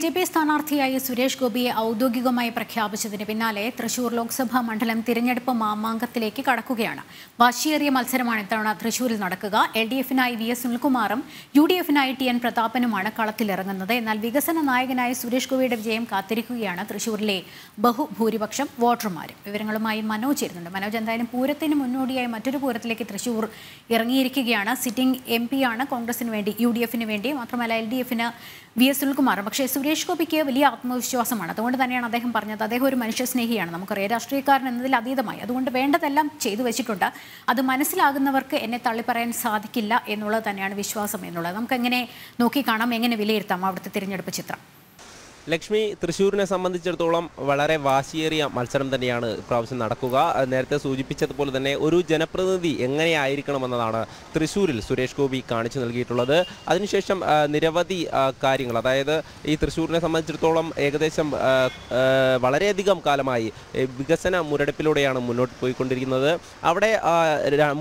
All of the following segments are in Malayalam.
ബി ജെ പി സ്ഥാനാർത്ഥിയായി സുരേഷ് ഗോപിയെ ഔദ്യോഗികമായി പ്രഖ്യാപിച്ചതിന് പിന്നാലെ തൃശൂർ ലോക്സഭാ മണ്ഡലം തിരഞ്ഞെടുപ്പ് മാമാങ്കത്തിലേക്ക് കടക്കുകയാണ്. വാശിയേറിയ മത്സരമാണ് ഇത്തവണ തൃശൂരിൽ നടക്കുക. എൽ ഡി എഫിനായി വി എസ് സുനിൽകുമാറും യു ഡി എഫിനായി ടി എൻ പ്രതാപനുമാണ് കളത്തിലിറങ്ങുന്നത്. എന്നാൽ വികസന നായകനായ സുരേഷ് ഗോപിയുടെ വിജയം കാത്തിരിക്കുകയാണ് തൃശൂരിലെ ബഹുഭൂരിപക്ഷം വോട്ടർമാരും. വിവരങ്ങളുമായി മനോജ് ചേരുന്നുണ്ട് മനോജ് എന്തായാലും പൂരത്തിന് മുന്നോടിയായി മറ്റൊരു പൂരത്തിലേക്ക് തൃശൂർ ഇറങ്ങിയിരിക്കുകയാണ്. സിറ്റിംഗ് എം ആണ് കോൺഗ്രസിന് വേണ്ടി യു ഡി എഫിന് വേണ്ടി. മാത്രമല്ല എൽ ഡി എഫിന് വി എസ് സുനിൽകുമാർ പക്ഷേ സുരേഷ് ഗോപിക്ക് വലിയ ആത്മവിശ്വാസമാണ്. അതുകൊണ്ട് തന്നെയാണ് അദ്ദേഹം പറഞ്ഞത്. അദ്ദേഹം ഒരു മനുഷ്യസ്നേഹിയാണ്. നമുക്കറിയാം. രാഷ്ട്രീയക്കാരൻ എന്നതിൽ അതീതമായി. അതുകൊണ്ട് വേണ്ടതെല്ലാം ചെയ്തു വെച്ചിട്ടുണ്ട്. അത് മനസ്സിലാകുന്നവർക്ക് എന്നെ തള്ളിപ്പറയാൻ സാധിക്കില്ല എന്നുള്ളത് തന്നെയാണ് വിശ്വാസം എന്നുള്ളത്. നമുക്ക് എങ്ങനെ നോക്കിക്കാണാം എങ്ങനെ വിലയിരുത്താം അവിടുത്തെ തിരഞ്ഞെടുപ്പ് ചിത്രം? ലക്ഷ്മി തൃശ്ശൂരിനെ സംബന്ധിച്ചിടത്തോളം വളരെ വാശിയേറിയ മത്സരം തന്നെയാണ് ഇപ്രാവശ്യം നടക്കുക. നേരത്തെ സൂചിപ്പിച്ചതുപോലെ തന്നെ ഒരു ജനപ്രതിനിധി എങ്ങനെയായിരിക്കണമെന്നതാണ് തൃശ്ശൂരിൽ സുരേഷ് ഗോപി കാണിച്ചു നൽകിയിട്ടുള്ളത്. അതിനുശേഷം നിരവധി കാര്യങ്ങൾ. അതായത് ഈ തൃശ്ശൂരിനെ സംബന്ധിച്ചിടത്തോളം ഏകദേശം വളരെയധികം കാലമായി വികസന മുരടിപ്പിലൂടെയാണ് മുന്നോട്ട് പോയിക്കൊണ്ടിരിക്കുന്നത്. അവിടെ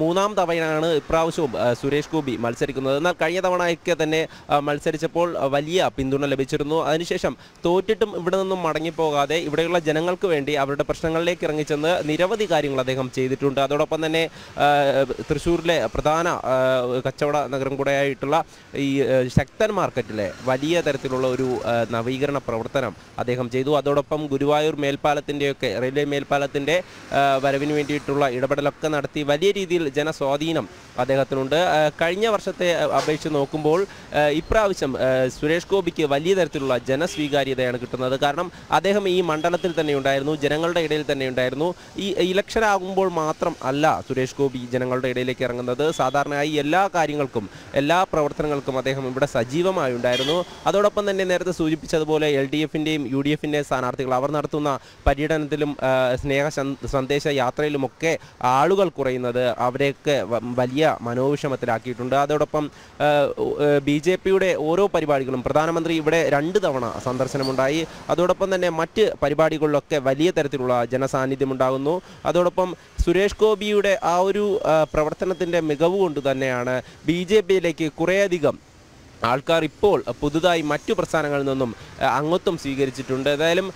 മൂന്നാം തവണയാണ് ഇപ്രാവശ്യവും സുരേഷ് ഗോപി മത്സരിക്കുന്നത്. എന്നാൽ കഴിഞ്ഞ തവണയൊക്കെ തന്നെ മത്സരിച്ചപ്പോൾ വലിയ പിന്തുണ ലഭിച്ചിരുന്നു. അതിനുശേഷം തോറ്റിട്ടും ഇവിടെ നിന്നും മടങ്ങിപ്പോകാതെ ഇവിടെയുള്ള ജനങ്ങൾക്ക് വേണ്ടി അവരുടെ പ്രശ്നങ്ങളിലേക്ക് ഇറങ്ങിച്ചെന്ന് നിരവധി കാര്യങ്ങൾ അദ്ദേഹം ചെയ്തിട്ടുണ്ട്. അതോടൊപ്പം തന്നെ തൃശ്ശൂരിലെ പ്രധാന കച്ചവട നഗരം കൂടെയായിട്ടുള്ള ഈ ശക്തൻ മാർക്കറ്റിലെ വലിയ തരത്തിലുള്ള ഒരു നവീകരണ പ്രവർത്തനം അദ്ദേഹം ചെയ്തു. അതോടൊപ്പം ഗുരുവായൂർ മേൽപ്പാലത്തിന്റെയൊക്കെ റെയിൽവേ മേൽപ്പാലത്തിന്റെ വരവിന് വേണ്ടിയിട്ടുള്ള ഇടപെടലൊക്കെ നടത്തി വലിയ രീതിയിൽ ജനസ്വാധീനം അദ്ദേഹത്തിനുണ്ട്. കഴിഞ്ഞ വർഷത്തെ അപേക്ഷിച്ച് നോക്കുമ്പോൾ ഇപ്രാവശ്യം സുരേഷ് ഗോപിക്ക് വലിയ തരത്തിലുള്ള ജനസ്വീകാര്യതയാണ് കിട്ടുന്നത്. കാരണം അദ്ദേഹം ഈ മണ്ഡലത്തിൽ തന്നെ ഉണ്ടായിരുന്നു ജനങ്ങളുടെ ഇടയിൽ തന്നെ ഉണ്ടായിരുന്നു. ഈ ഇലക്ഷൻ ആകുമ്പോൾ മാത്രം അല്ല സുരേഷ് ഗോപി ജനങ്ങളുടെ ഇടയിലേക്ക് ഇറങ്ങുന്നത്. സാധാരണയായി എല്ലാ കാര്യങ്ങൾക്കും എല്ലാ പ്രവർത്തനങ്ങൾക്കും അദ്ദേഹം ഇവിടെ സജീവമായി ഉണ്ടായിരുന്നു. അതോടൊപ്പം തന്നെ നേരത്തെ സൂചിപ്പിച്ചതുപോലെ എൽ ഡി എഫിന്റെയും യു ഡി എഫിന്റെ സ്ഥാനാർത്ഥികൾ അവർ നടത്തുന്ന പര്യടനത്തിലും സ്നേഹ സന്- സന്ദേശ യാത്രയിലുമൊക്കെ ആളുകൾ കുറയുന്നത് അവരെയൊക്കെ വലിയ മനോവിഷമത്തിലാക്കിയിട്ടുണ്ട്. അതോടൊപ്പം ബി ജെ പിയുടെ ഓരോ പരിപാടികളും പ്രധാനമന്ത്രി ഇവിടെ രണ്ട് തവണ സന്ദർശനമുണ്ടായി അതോടൊപ്പം തന്നെ മറ്റ് പരിപാടികളിലൊക്കെ വലിയ തരത്തിലുള്ള ജനസാന്നിധ്യം ഉണ്ടാകുന്നു. അതോടൊപ്പം സുരേഷ് ഗോപിയുടെ ആ ഒരു പ്രവർത്തനത്തിന്റെ മികവ് കൊണ്ട് തന്നെയാണ് ബി ജെ പിയിലേക്ക് കുറേയധികം ആൾക്കാർ ഇപ്പോൾ പുതുതായി മറ്റു പ്രസ്ഥാനങ്ങളിൽ നിന്നും അംഗത്വം സ്വീകരിച്ചിട്ടുണ്ട്. ഏതായാലും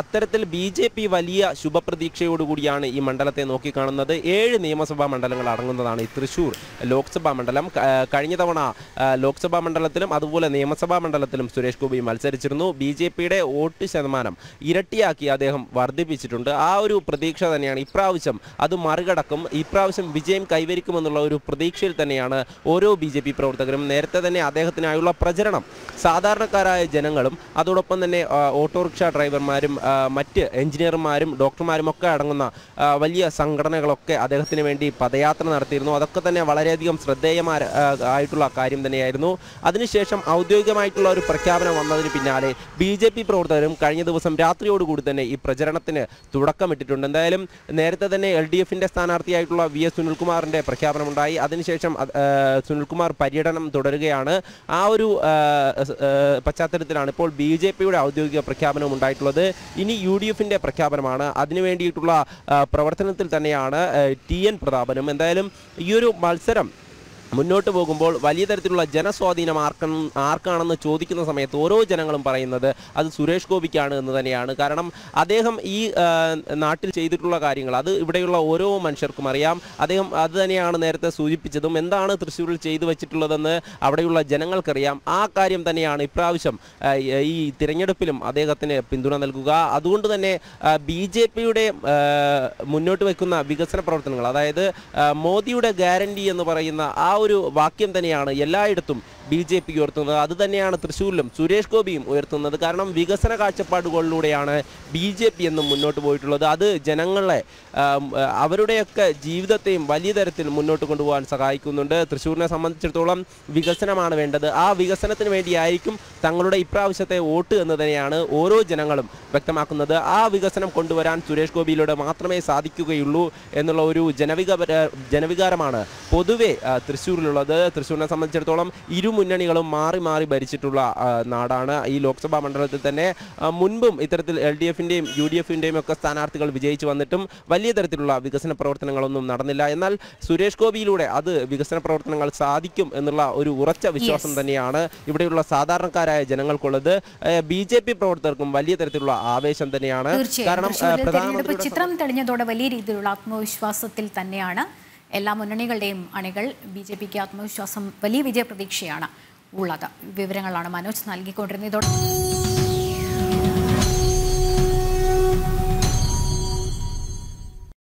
അത്തരത്തിൽ ബി ജെ പി വലിയ ശുഭപ്രതീക്ഷയോടുകൂടിയാണ് ഈ മണ്ഡലത്തെ നോക്കിക്കാണുന്നത്. ഏഴ് നിയമസഭാ മണ്ഡലങ്ങൾ അടങ്ങുന്നതാണ് ഈ തൃശൂർ ലോക്സഭാ മണ്ഡലം. കഴിഞ്ഞ തവണ ലോക്സഭാ മണ്ഡലത്തിലും അതുപോലെ നിയമസഭാ മണ്ഡലത്തിലും സുരേഷ് ഗോപി മത്സരിച്ചിരുന്നു. ബി ജെ പിയുടെ വോട്ട് ശതമാനം ഇരട്ടിയാക്കി അദ്ദേഹം വർദ്ധിപ്പിച്ചിട്ടുണ്ട്. ആ ഒരു പ്രതീക്ഷ തന്നെയാണ്. ഇപ്രാവശ്യം അത് മറികടക്കും. ഇപ്രാവശ്യം വിജയം കൈവരിക്കുമെന്നുള്ള ഒരു പ്രതീക്ഷയിൽ തന്നെയാണ് ഓരോ ബി പ്രവർത്തകരും. നേരത്തെ തന്നെ അദ്ദേഹത്തിനായുള്ള പ്രചരണം. സാധാരണക്കാരായ ജനങ്ങളും അതോടൊപ്പം തന്നെ ഓട്ടോറിക്ഷ ഡ്രൈവർമാരും മറ്റ് എഞ്ചിനീയർമാരും ഡോക്ടർമാരും ഒക്കെ അടങ്ങുന്ന വലിയ സംഘടനകളൊക്കെ അദ്ദേഹത്തിന് വേണ്ടി പദയാത്ര നടത്തിയിരുന്നു. അതൊക്കെ തന്നെ വളരെയധികം ശ്രദ്ധേയമായ ആയിട്ടുള്ള കാര്യം തന്നെയായിരുന്നു. അതിനുശേഷം ഔദ്യോഗികമായിട്ടുള്ള ഒരു പ്രഖ്യാപനം വന്നതിന് പിന്നാലെ ബി ജെ പി പ്രവർത്തകരും കഴിഞ്ഞ ദിവസം രാത്രിയോടുകൂടി തന്നെ ഈ പ്രചരണത്തിന് തുടക്കമിട്ടിട്ടുണ്ട്. എന്തായാലും നേരത്തെ തന്നെ എൽ ഡി എഫിന്റെ സ്ഥാനാർത്ഥിയായിട്ടുള്ള വി എസ് സുനിൽകുമാറിന്റെ പ്രഖ്യാപനമുണ്ടായി. അതിനുശേഷം സുനിൽകുമാർ പര്യടനം തുടരുകയാണ്. ആ ആ, ഒരു പശ്ചാത്തലത്തിലാണ് ഇപ്പോൾ ബി ജെ പിയുടെ ഔദ്യോഗിക പ്രഖ്യാപനം ഉണ്ടായിട്ടുള്ളത്. ഇനി യു ഡി എഫിന്റെ പ്രഖ്യാപനമാണ്. അതിനു വേണ്ടിയിട്ടുള്ള പ്രവർത്തനത്തിൽ തന്നെയാണ് ടി എൻ പ്രതാപനും. എന്തായാലും ഈ ഒരു മത്സരം മുന്നോട്ട് പോകുമ്പോൾ വലിയ തരത്തിലുള്ള ജനസ്വാധീനം ആർക്ക ആർക്കാണെന്ന് ചോദിക്കുന്ന സമയത്ത് ഓരോ ജനങ്ങളും പറയുന്നത് അത് സുരേഷ് ഗോപിക്കാണ് എന്ന് തന്നെയാണ്. കാരണം അദ്ദേഹം ഈ നാട്ടിൽ ചെയ്തിട്ടുള്ള കാര്യങ്ങൾ അത് ഇവിടെയുള്ള ഓരോ മനുഷ്യർക്കും അറിയാം. അദ്ദേഹം അത് തന്നെയാണ് നേരത്തെ സൂചിപ്പിച്ചതും. എന്താണ് തൃശ്ശൂരിൽ ചെയ്തു വെച്ചിട്ടുള്ളതെന്ന് അവിടെയുള്ള ജനങ്ങൾക്കറിയാം. ആ കാര്യം തന്നെയാണ് ഇപ്രാവശ്യം ഈ തിരഞ്ഞെടുപ്പിലും അദ്ദേഹത്തിന് പിന്തുണ നൽകുക. അതുകൊണ്ട് തന്നെ ബി മുന്നോട്ട് വയ്ക്കുന്ന വികസന പ്രവർത്തനങ്ങൾ അതായത് മോദിയുടെ ഗ്യാരണ്ടി എന്ന് പറയുന്ന ആ ഒരു വാക്യം തന്നെയാണ് എല്ലായിടത്തും ബി ജെ പി ഉയർത്തുന്നത്. അത് തന്നെയാണ് തൃശ്ശൂരിലും സുരേഷ് ഗോപിയും ഉയർത്തുന്നത്. കാരണം വികസന കാഴ്ചപ്പാടുകളിലൂടെയാണ് ബി ജെ പി എന്നും മുന്നോട്ട് പോയിട്ടുള്ളത്. അത് ജനങ്ങളെ അവരുടെയൊക്കെ ജീവിതത്തെയും വലിയ തരത്തിൽ മുന്നോട്ട് കൊണ്ടുപോകാൻ സഹായിക്കുന്നുണ്ട്. തൃശ്ശൂരിനെ സംബന്ധിച്ചിടത്തോളം വികസനമാണ് വേണ്ടത്. ആ വികസനത്തിന് വേണ്ടിയായിരിക്കും തങ്ങളുടെ ഇപ്രാവശ്യത്തെ വോട്ട് എന്ന് തന്നെയാണ് ഓരോ ജനങ്ങളും വ്യക്തമാക്കുന്നത്. ആ വികസനം കൊണ്ടുവരാൻ സുരേഷ് ഗോപിയിലൂടെ മാത്രമേ സാധിക്കുകയുള്ളൂ എന്നുള്ള ഒരു ജനവിക ജനവികാരമാണ് പൊതുവെ തൃശ്ശൂരിലുള്ളത്. തൃശ്ശൂരിനെ സംബന്ധിച്ചിടത്തോളം ഇരു മുന്നണികളും മാറി മാറി ഭരിച്ചിട്ടുള്ള നാടാണ് ഈ ലോക്സഭാ മണ്ഡലത്തിൽ തന്നെ. മുൻപും ഇത്തരത്തിൽ എൽ ഡി എഫിന്റെയും യു ഡി എഫിന്റെയും ഒക്കെ സ്ഥാനാർത്ഥികൾ വിജയിച്ചു വന്നിട്ടും വലിയ തരത്തിലുള്ള വികസന പ്രവർത്തനങ്ങളൊന്നും നടന്നില്ല. എന്നാൽ സുരേഷ് ഗോപിയിലൂടെ അത് വികസന പ്രവർത്തനങ്ങൾ സാധിക്കും എന്നുള്ള ഒരു ഉറച്ച വിശ്വാസം തന്നെയാണ് ഇവിടെയുള്ള സാധാരണക്കാരായ ജനങ്ങൾക്കുള്ളത്. ബി ജെ പി പ്രവർത്തകർക്കും വലിയ തരത്തിലുള്ള ആവേശം തന്നെയാണ്. കാരണം ചിത്രം തെളിഞ്ഞതോടെ വലിയ രീതിയിലുള്ള ആത്മവിശ്വാസത്തിൽ തന്നെയാണ്. എല്ലാ മുന്നണികളുടെയും അണികൾ ബി ജെ പിക്ക് ആത്മവിശ്വാസം വലിയ വിജയപ്രതീക്ഷയാണ് ഉള്ളത്. വിവരങ്ങളാണ് മനോജ് നൽകിക്കൊണ്ടിരുന്നത്. ഇതോടെ